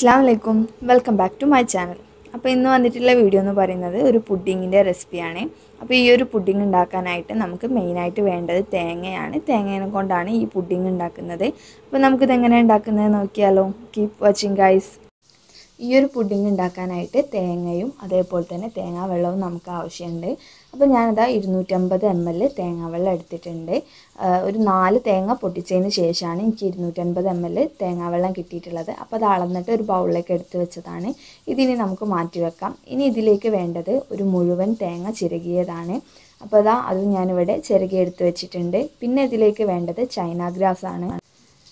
അസ്സാം വലൈക്കും welcome back to my channel അപ്പോൾ ഇന്ന് വന്നിട്ടുള്ള വീഡിയോ എന്ന് പറയുന്നത് ഒരു പുഡിങ്ങിന്റെ റെസിപ്പിയാണ് അപ്പോൾ ഈ ഒരു പുഡിങ് ഉണ്ടാക്കാനായിട്ട് നമുക്ക് മെയിനായിട്ട് വേണ്ടത് തേങ്ങയാണ്. തേങ്ങയെ കൊണ്ടാണ് ഈ പുഡിങ് ഉണ്ടാക്കുന്നത്. അപ്പോൾ നമുക്കിത് എങ്ങനെ ഉണ്ടാക്കുന്നത് നോക്കിയാലോ. കീപ് വാച്ചിങ് ഗൈസ് ഈ ഒരു പുഡിങ് ഉണ്ടാക്കാനായിട്ട് തേങ്ങയും അതേപോലെ തന്നെ തേങ്ങാ വെള്ളവും നമുക്ക് ആവശ്യമുണ്ട്. അപ്പോൾ ഞാനിതാ ഇരുന്നൂറ്റമ്പത് എം എൽ തേങ്ങാ വെള്ളം എടുത്തിട്ടുണ്ട്. ഒരു നാല് തേങ്ങ പൊട്ടിച്ചതിന് ശേഷമാണ് എനിക്ക് ഇരുന്നൂറ്റമ്പത് എം എൽ തേങ്ങാ വെള്ളം കിട്ടിയിട്ടുള്ളത്. അപ്പോൾ അത് അളന്നിട്ട് ഒരു ബൗളിലേക്ക് എടുത്ത് വെച്ചതാണ്. ഇതിനി നമുക്ക് മാറ്റി വെക്കാം. ഇനി ഇതിലേക്ക് വേണ്ടത് ഒരു മുഴുവൻ തേങ്ങ ചിരകിയതാണ്. അപ്പോൾ അതാ അത് ഞാനിവിടെ ചിരകി എടുത്ത് വെച്ചിട്ടുണ്ട്. പിന്നെ ഇതിലേക്ക് വേണ്ടത് ചൈന ഗ്രാസ് ആണ്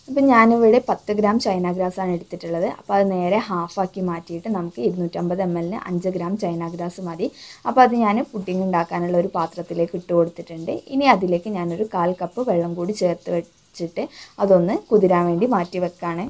അപ്പം ഞാനിവിടെ പത്ത് ഗ്രാം ചൈന ഗ്രാസ് ആണ് എടുത്തിട്ടുള്ളത്. അപ്പോൾ അത് നേരെ ഹാഫാക്കി മാറ്റിയിട്ട് നമുക്ക് ഇരുന്നൂറ്റമ്പത് എം എല്ലിന് അഞ്ച് ഗ്രാം ചൈന ഗ്രാസ് മതി. അപ്പോൾ അത് ഞാൻ പുഡിംഗ് ഉണ്ടാക്കാനുള്ള ഒരു പാത്രത്തിലേക്ക് ഇട്ട് കൊടുത്തിട്ടുണ്ട്. ഇനി അതിലേക്ക് ഞാനൊരു കാൽ കപ്പ് വെള്ളം കൂടി ചേർത്ത് വെച്ചിട്ട് അതൊന്ന് കുതിരാൻ വേണ്ടി മാറ്റി വെക്കാണ്.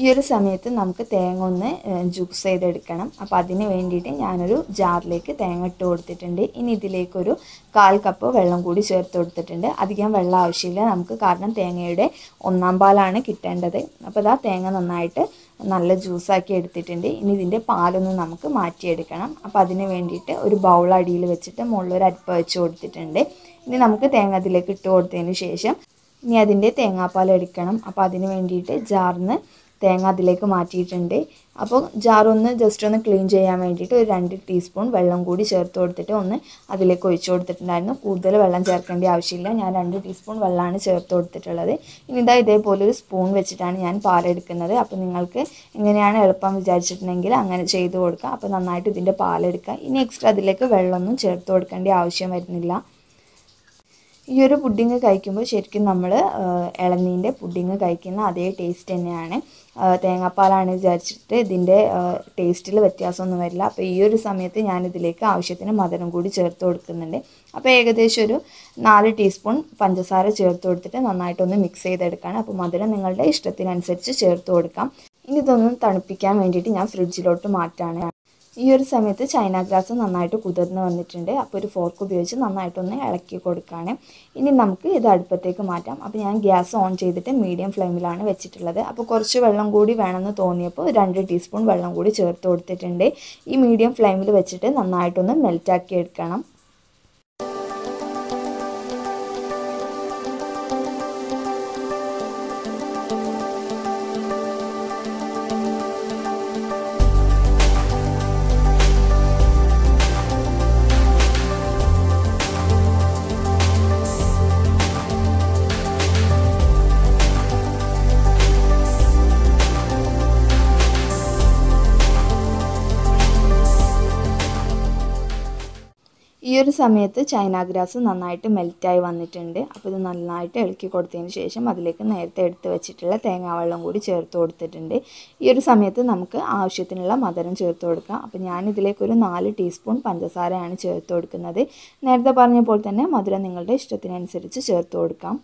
ഈ ഒരു സമയത്ത് നമുക്ക് തേങ്ങ ഒന്ന് ജ്യൂസ് ചെയ്തെടുക്കണം. അപ്പോൾ അതിന് വേണ്ടിയിട്ട് ഞാനൊരു ജാറിലേക്ക് തേങ്ങ ഇട്ട് കൊടുത്തിട്ടുണ്ട്. ഇനി ഇതിലേക്കൊരു കാൽ കപ്പ് വെള്ളം കൂടി ചേർത്ത് കൊടുത്തിട്ടുണ്ട്. അധികം വെള്ളം ആവശ്യമില്ല. നമുക്ക് കാരണം തേങ്ങയുടെ ഒന്നാം പാലാണ് കിട്ടേണ്ടത്. അപ്പോൾ ഇതാ തേങ്ങ നന്നായിട്ട് നല്ല ജ്യൂസാക്കി എടുത്തിട്ടുണ്ട്. ഇനി ഇതിന്റെ പാലൊന്ന് നമുക്ക് മാറ്റിയെടുക്കണം. അപ്പോൾ അതിന് വേണ്ടിയിട്ട് ഒരു ബൗൾ അടിയിൽ വെച്ചിട്ട് മുകളിലൊരു അരിപ്പ വെച്ച് കൊടുത്തിട്ടുണ്ട്. ഇനി നമുക്ക് തേങ്ങ അതിലേക്ക് ഇട്ട് കൊടുത്തതിന് ശേഷം ഇനി അതിന്റെ തേങ്ങാപ്പാൽ എടുക്കണം. അപ്പോൾ അതിന് വേണ്ടിയിട്ട് ജാറിന്ന് തേങ്ങ അതിലേക്ക് മാറ്റിയിട്ടുണ്ട്. അപ്പോൾ ജാറൊന്ന് ജസ്റ്റ് ഒന്ന് ക്ലീൻ ചെയ്യാൻ വേണ്ടിയിട്ട് ഒരു രണ്ട് ടീസ്പൂൺ വെള്ളം കൂടി ചേർത്ത് കൊടുത്തിട്ട് ഒന്ന് അതിലേക്ക് ഒഴിച്ചു കൊടുത്തിട്ടുണ്ടായിരുന്നു. കൂടുതൽ വെള്ളം ചേർക്കേണ്ട ആവശ്യമില്ല. ഞാൻ രണ്ട് ടീസ്പൂൺ വെള്ളമാണ് ചേർത്ത് കൊടുത്തിട്ടുള്ളത്. ഇനി ഇതാ ഇതേപോലെ ഒരു സ്പൂൺ വെച്ചിട്ടാണ് ഞാൻ പാലെടുക്കുന്നത് അപ്പോൾ നിങ്ങൾക്ക് എങ്ങനെയാണ് എളുപ്പം വിചാരിച്ചിട്ടുണ്ടെങ്കിൽ അങ്ങനെ ചെയ്ത് കൊടുക്കുക അപ്പോൾ നന്നായിട്ട് ഇതിന്റെ പാലെടുക്കുക ഇനി എക്സ്ട്രാ അതിലേക്ക് വെള്ളമൊന്നും ചേർത്ത് കൊടുക്കേണ്ട ആവശ്യം വരുന്നില്ല. ഈ ഒരു പുഡിങ് കഴിക്കുമ്പോൾ ശരിക്കും നമ്മൾ ഇളനീന്റെ പുഡിങ് കഴിക്കുന്ന അതേ ടേസ്റ്റ് തന്നെയാണ്. തേങ്ങാപ്പാലാണ് വിചാരിച്ചിട്ട് ഇതിന്റെ ടേസ്റ്റിൽ വ്യത്യാസമൊന്നും വരില്ല. അപ്പോൾ ഈ ഒരു സമയത്ത് ഞാനിതിലേക്ക് ആവശ്യത്തിന് മധുരം കൂടി ചേർത്ത് കൊടുക്കുന്നുണ്ട്. അപ്പോൾ ഏകദേശം ഒരു നാല് ടീസ്പൂൺ പഞ്ചസാര ചേർത്ത് കൊടുത്തിട്ട് നന്നായിട്ടൊന്ന് മിക്സ് ചെയ്തെടുക്കുകയാണ് അപ്പോൾ മധുരം നിങ്ങളുടെ ഇഷ്ടത്തിനനുസരിച്ച് ചേർത്ത് കൊടുക്കാം. ഇനി ഇതൊന്ന് തണുപ്പിക്കാൻ വേണ്ടിയിട്ട് ഞാൻ ഫ്രിഡ്ജിലോട്ട് മാറ്റാണ്. ഈ ഒരു സമയത്ത് ചൈന ഗ്രാസ് നന്നായിട്ട് കുതിർന്ന് വന്നിട്ടുണ്ട്. അപ്പോൾ ഒരു ഫോർക്ക് ഉപയോഗിച്ച് നന്നായിട്ടൊന്ന് ഇളക്കി കൊടുക്കുകയാണ്. ഇനി നമുക്ക് ഇത് അടുപ്പത്തേക്ക് മാറ്റാം. അപ്പോൾ ഞാൻ ഗ്യാസ് ഓൺ ചെയ്തിട്ട് മീഡിയം ഫ്ലെയിമിലാണ് വെച്ചിട്ടുള്ളത്. അപ്പോൾ കുറച്ച് വെള്ളം കൂടി വേണമെന്ന് തോന്നിയപ്പോൾ രണ്ട് ടീസ്പൂൺ വെള്ളം കൂടി ചേർത്ത് കൊടുത്തിട്ടുണ്ട്. ഈ മീഡിയം ഫ്ലെയിമിൽ വെച്ചിട്ട് നന്നായിട്ടൊന്ന് മെൽറ്റാക്കി എടുക്കണം. ഈ ഒരു സമയത്ത് ചൈന ഗ്രാസ് നന്നായിട്ട് മെൽറ്റായി വന്നിട്ടുണ്ട്. അപ്പോൾ ഇത് നന്നായിട്ട് ഇളക്കി കൊടുത്തതിന് ശേഷം അതിലേക്ക് നേരത്തെ എടുത്ത് വെച്ചിട്ടുള്ള തേങ്ങാവെള്ളം കൂടി ചേർത്ത് കൊടുത്തിട്ടുണ്ട്. ഈ ഒരു സമയത്ത് നമുക്ക് ആവശ്യത്തിനുള്ള മധുരം ചേർത്ത് കൊടുക്കാം. അപ്പോൾ ഞാൻ ഇതിലേക്ക് ഒരു നാല് ടീസ്പൂൺ പഞ്ചസാരയാണ് ചേർത്ത് കൊടുക്കുന്നത്. നേരത്തെ പറഞ്ഞ പോലെ തന്നെ മധുരം നിങ്ങളുടെ ഇഷ്ടത്തിനനുസരിച്ച് ചേർത്ത് കൊടുക്കാം.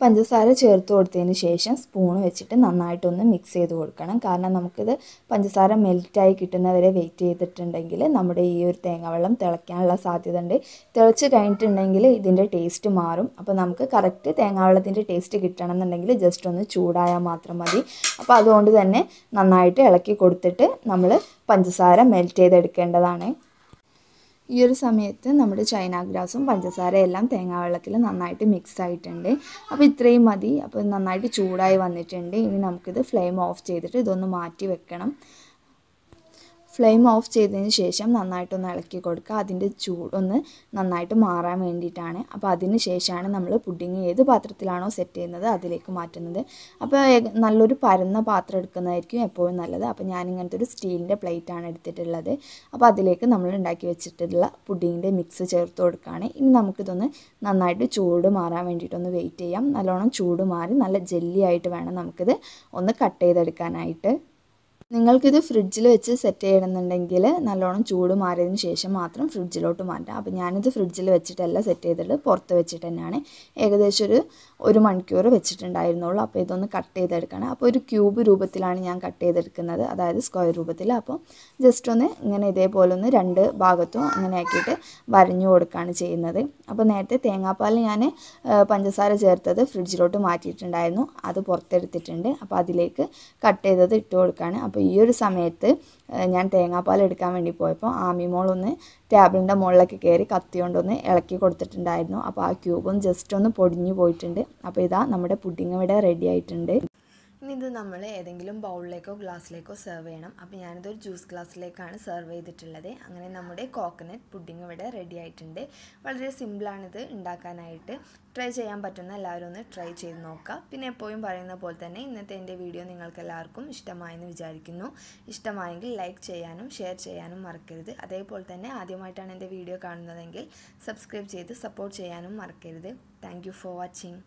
പഞ്ചസാര ചേർത്ത് കൊടുത്തതിന് ശേഷം സ്പൂൺ വെച്ചിട്ട് നന്നായിട്ടൊന്ന് മിക്സ് ചെയ്ത് കൊടുക്കണം. കാരണം നമുക്കിത് പഞ്ചസാര മെൽറ്റായി കിട്ടുന്നവരെ വെയിറ്റ് ചെയ്തിട്ടുണ്ടെങ്കിൽ നമ്മുടെ ഈ ഒരു തേങ്ങാവെള്ളം തിളയ്ക്കാനുള്ള സാധ്യത ഉണ്ട് തിളച്ച് കഴിഞ്ഞിട്ടുണ്ടെങ്കിൽ ഇതിന്റെ ടേസ്റ്റ് മാറും. അപ്പോൾ നമുക്ക് കറക്റ്റ് തേങ്ങാവെള്ളത്തിന്റെ ടേസ്റ്റ് കിട്ടണം എന്നുണ്ടെങ്കിൽ ജസ്റ്റ് ഒന്ന് ചൂടായാൽ മാത്രം മതി. അപ്പോൾ അതുകൊണ്ട് തന്നെ നന്നായിട്ട് ഇളക്കി കൊടുത്തിട്ട് നമ്മൾ പഞ്ചസാര മെൽറ്റ് ചെയ്തെടുക്കേണ്ടതാണ്. ഈ ഒരു സമയത്ത് നമ്മുടെ ചൈന ഗ്രാസും പഞ്ചസാരയും എല്ലാം തേങ്ങാവെള്ളത്തിൽ നന്നായിട്ട് മിക്സ് ആയിട്ടുണ്ട്. അപ്പോൾ ഇത്രയും മതി. അപ്പോൾ നന്നായിട്ട് ചൂടായി വന്നിട്ടുണ്ട്. ഇനി നമുക്കിത് ഫ്ലെയിം ഓഫ് ചെയ്തിട്ട് ഇതൊന്ന് മാറ്റി വെക്കണം. ഫ്ലെയിം ഓഫ് ചെയ്തതിന് ശേഷം നന്നായിട്ടൊന്ന് ഇളക്കി കൊടുക്കുക. അതിന്റെ ചൂടൊന്ന് നന്നായിട്ട് മാറാൻ വേണ്ടിയിട്ടാണ്. അപ്പോൾ അതിന് ശേഷമാണ് നമ്മൾ പുഡിങ് ഏത് പാത്രത്തിലാണോ സെറ്റ് ചെയ്യുന്നത് അതിലേക്ക് മാറ്റുന്നത്. അപ്പോൾ നല്ലൊരു പരന്ന പാത്രം എടുക്കുന്നതായിരിക്കും എപ്പോഴും നല്ലത്. അപ്പോൾ ഞാൻ ഇങ്ങനത്തെ ഒരു സ്റ്റീലിന്റെ പ്ലേറ്റാണ് എടുത്തിട്ടുള്ളത്. അപ്പോൾ അതിലേക്ക് നമ്മൾ ഉണ്ടാക്കി വെച്ചിട്ടുള്ള പുഡിങ്ങിന്റെ മിക്സ് ചേർത്ത് കൊടുക്കുകയാണ്. ഇനി നമുക്കിതൊന്ന് നന്നായിട്ട് ചൂട് മാറാൻ വേണ്ടിയിട്ടൊന്ന് വെയിറ്റ് ചെയ്യാം. നല്ലോണം ചൂട് മാറി നല്ല ജെല്ലി ആയിട്ട് വേണം നമുക്കിത് ഒന്ന് കട്ട് ചെയ്തെടുക്കാനായിട്ട്. നിങ്ങൾക്കിത് ഫ്രിഡ്ജിൽ വെച്ച് സെറ്റ് ചെയ്യണമെന്നുണ്ടെങ്കിൽ നല്ലോണം ചൂട് മാറിയതിന് ശേഷം മാത്രം ഫ്രിഡ്ജിലോട്ട് മാറ്റാം. അപ്പോൾ ഞാനിത് ഫ്രിഡ്ജിൽ വെച്ചിട്ടല്ല സെറ്റ് ചെയ്തിട്ട് പുറത്ത് വെച്ചിട്ട് തന്നെയാണ്. ഏകദേശം ഒരു ഒരു മണിക്കൂർ വെച്ചിട്ടുണ്ടായിരുന്നുള്ളൂ. അപ്പോൾ ഇതൊന്ന് കട്ട് ചെയ്തെടുക്കണം. അപ്പോൾ ഒരു ക്യൂബ് രൂപത്തിലാണ് ഞാൻ കട്ട് ചെയ്തെടുക്കുന്നത്. അതായത് സ്ക്വയർ രൂപത്തിൽ. അപ്പോൾ ജസ്റ്റ് ഒന്ന് ഇങ്ങനെ ഇതേപോലെ ഒന്ന് രണ്ട് ഭാഗത്തും അങ്ങനെ ആക്കിയിട്ട് വരഞ്ഞു കൊടുക്കുകയാണ് ചെയ്യുന്നത്. അപ്പോൾ നേരത്തെ തേങ്ങാപ്പാൽ ഞാൻ പഞ്ചസാര ചേർത്തത് ഫ്രിഡ്ജിലോട്ട് മാറ്റിയിട്ടുണ്ടായിരുന്നു. അത് പുറത്തെടുത്തിട്ടുണ്ട്. അപ്പോൾ അതിലേക്ക് കട്ട് ചെയ്തത് ഇട്ട് കൊടുക്കുകയാണ് അപ്പോൾ ഈ ഒരു സമയത്ത് ഞാൻ തേങ്ങാപ്പാൽ എടുക്കാൻ വേണ്ടി പോയപ്പോൾ ആമിമോളൊന്ന് ടേബിളിന്റെ മുകളിലൊക്കെ കയറി കത്തി കൊണ്ടൊന്ന് ഇളക്കി കൊടുത്തിട്ടുണ്ടായിരുന്നു. അപ്പോൾ ആ ക്യൂബും ജസ്റ്റ് ഒന്ന് പൊടിഞ്ഞു പോയിട്ടുണ്ട്. അപ്പോൾ ഇതാ നമ്മുടെ പുഡിങ് ഇവിടെ റെഡി ആയിട്ടുണ്ട്. ഇനി ഇത് നമ്മൾ ഏതെങ്കിലും ബൗളിലേക്കോ ഗ്ലാസ്സിലേക്കോ സെർവ് ചെയ്യണം. അപ്പോൾ ഞാനിതൊരു ജ്യൂസ് ഗ്ലാസ്സിലേക്കാണ് സെർവ് ചെയ്തിട്ടുള്ളത്. അങ്ങനെ നമ്മുടെ കോക്കനട്ട് പുഡിംഗ് ഇവിടെ റെഡി ആയിട്ടുണ്ട്. വളരെ സിമ്പിളാണിത് ഉണ്ടാക്കാനായിട്ട്. ട്രൈ ചെയ്യാൻ പറ്റുന്ന എല്ലാവരും ഒന്ന് ട്രൈ ചെയ്ത് നോക്കുക. പിന്നെ എപ്പോഴും പറയുന്ന പോലെ തന്നെ ഇന്നത്തെ എന്റെ വീഡിയോ നിങ്ങൾക്ക് എല്ലാവർക്കും ഇഷ്ടമായെന്ന് വിചാരിക്കുന്നു. ഇഷ്ടമായെങ്കിൽ ലൈക്ക് ചെയ്യാനും ഷെയർ ചെയ്യാനും മറക്കരുത്. അതേപോലെ തന്നെ ആദ്യമായിട്ടാണ് എന്റെ വീഡിയോ കാണുന്നതെങ്കിൽ സബ്സ്ക്രൈബ് ചെയ്ത് സപ്പോർട്ട് ചെയ്യാനും മറക്കരുത്. Thank for watching